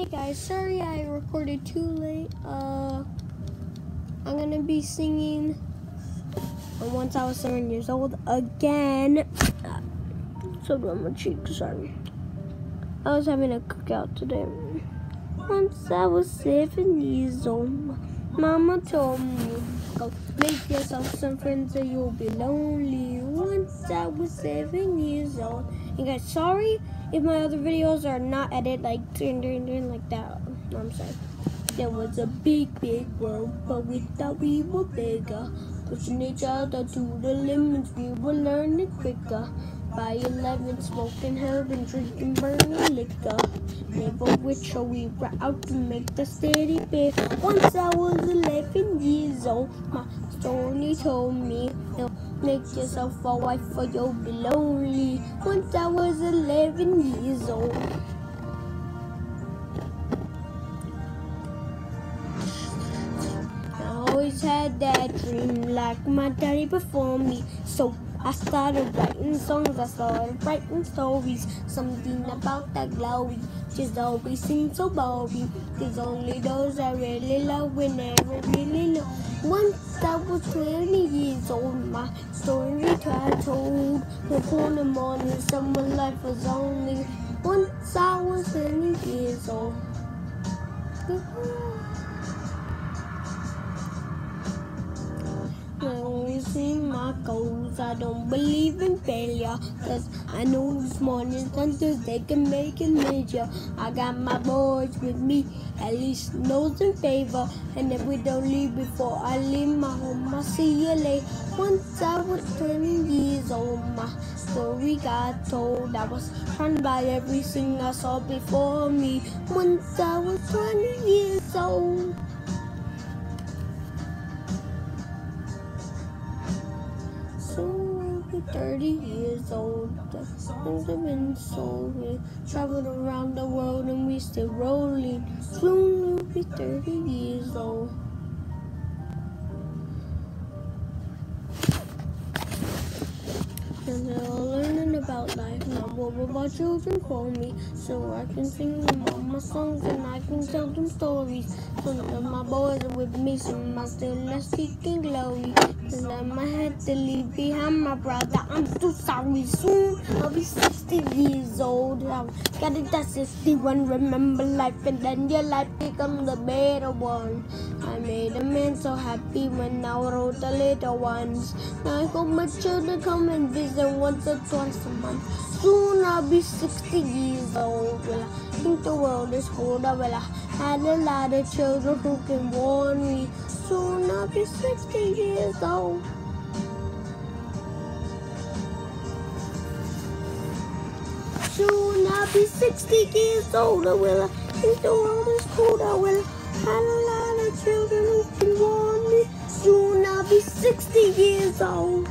Hey guys, sorry I recorded too late. Uh, I'm gonna be singing Once I Was Seven Years Old again. Uh, so on my cheek, sorry. I was having a cookout today. Once I was seven years old, Mama told me, go make yourself some friends or you'll be lonely. Once I was seven years old. And guys, sorry if my other videos are not edited like ding, like that. No, I'm sorry. There was a big, big world, but we thought we were bigger. Pushing each other to the limits, we were learning quicker. By 11, smoking herb drinking burning liquor. Never rich, so we were out to make the city pay. Once I was 11 years old, my story told me, no, make yourself a wife or you'll be lonely. Once I was 11 years old. I always had that dream like my daddy before me. So I started writing songs, I started writing stories. Something about that glowy just always seems so boring. Cause only those I really love will never really know. Once I was 20 years old, my story I told. The morning, summer life was only. Once I was 20 years old. I only see my goals. I don't believe in failure. Cause I know small hunters, they can make it major. I got my boys with me, at least knows in favor. And if we don't leave before I leave my home, I'll see you later. Once I was 20 years old, my story got told. I was to buy everything I saw before me. Once I was 20 years old. 30 years old. Things have been so we traveled around the world and we still rolling. Soon we'll be 30 years old. And they're learning about life. What will my children call me? So I can sing them all my songs and I can tell them stories. So none of my boys are with me, so my still less kicking glowy. Cause I might have to leave behind my brother. I'm so sorry. Soon I'll be 60 years old. I've got it at 61. Remember life and then your life becomes the better one. I made a man so happy when I wrote the little ones. I hope my children come and visit once or twice a month. Soon I'll be 60 years old. Well, I think the world is colder. Well, I had a lot of children who can warn me. Soon I'll be 60 years old. Soon I'll be 60 years old. Well, I think the world is colder. Well, I had a lot of children who can warn me. Soon I'll be 60 years old.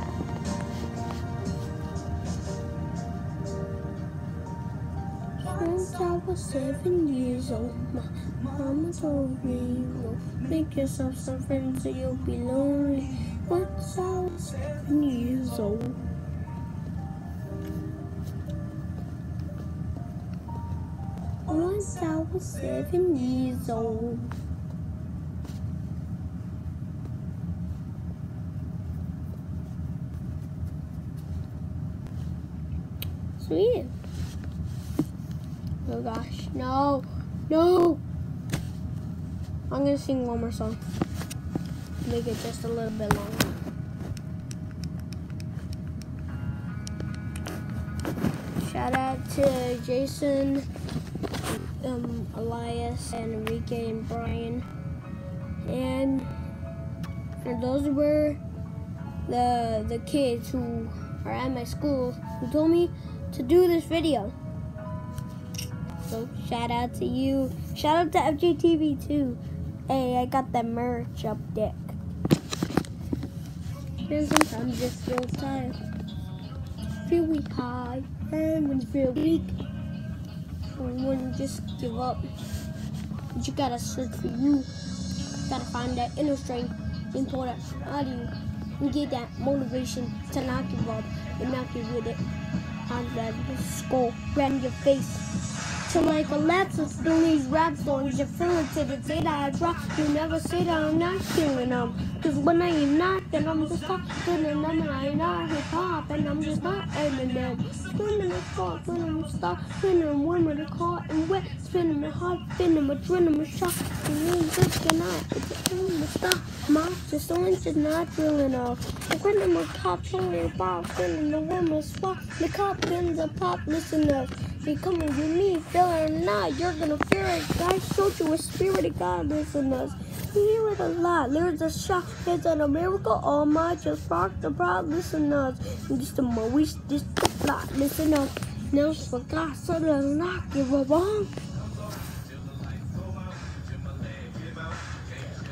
I was seven years old, my mama told me, no, make yourself some friends or you'll be lonely. Once I was seven years old. Once I was seven years old. Sweet. Oh gosh, no, no. I'm gonna sing one more song. Make it just a little bit longer. Shout out to Jason, um, Elias, and Enrique and Brian. And, those were the the kids who are at my school who told me to do this video. So shout out to you. Shout out to FJTV too. Hey, I got the merch up deck. And sometimes just feel tired. Feel weak high. And when you feel weak, when you just give up. But you gotta search for you. Gotta find that inner strength and pull that out of you. And get that motivation to not give up and not with it. Have that skull right in your face. To like a lapsus doing these rap songs. You're feeling to the day that I drop. You never say that I'm not feeling them. Cause when I am not, then I'm just them. And I am not hip hop, and I'm just not Eminem. Spinning the spot, spinning the stop, spinning women the car and wet, spinning the hot, spinning my adrenaline shot. And then just cannot, it's a stop. My just orange is not feeling off. The grinning my cop, only about spinning the woman spot. The cop pins a pop, listen up. You coming with me, feeling or not, you're gonna fear it. God showed you a spirit of God, listen us. Hear it a lot. There's a shock. It's an a miracle. All my just rock the proud listeners. And just a mo wish this lot listeners. Now forgot so the not give a bomb.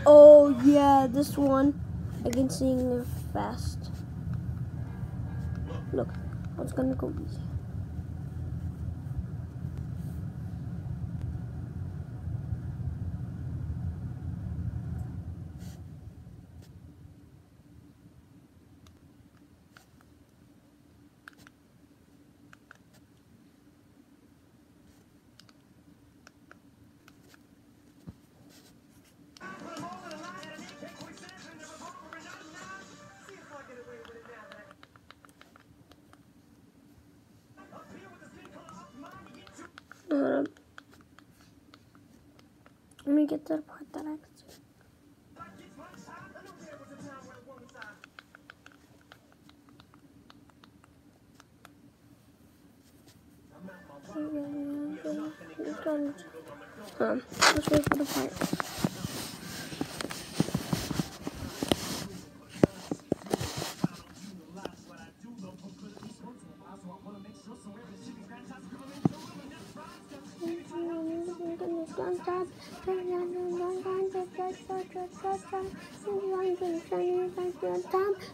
Oh yeah, this one I can sing fast. Look, I was gonna go easy. Me get to the part that I can see. Um, let's wait for the part.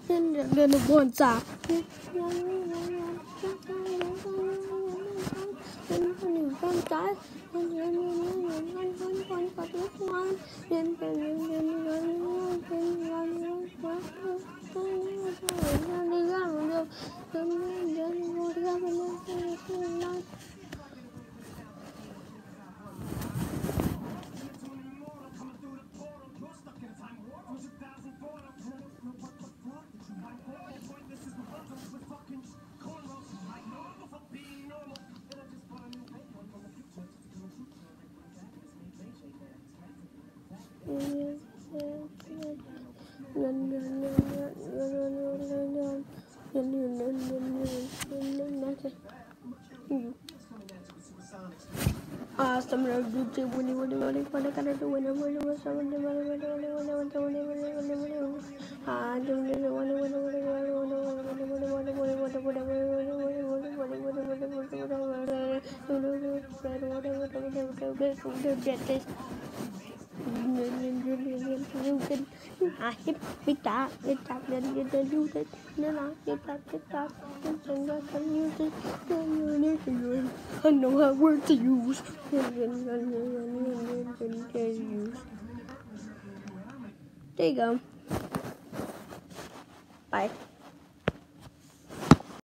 Then the one side. Ah, some of the good when you want to money for the kind of when I'm going to some of the money when I want to want to when I I Ah, hip big that it that then you don't use it no you that it that and you can use it use I know how word to use there you go. Bye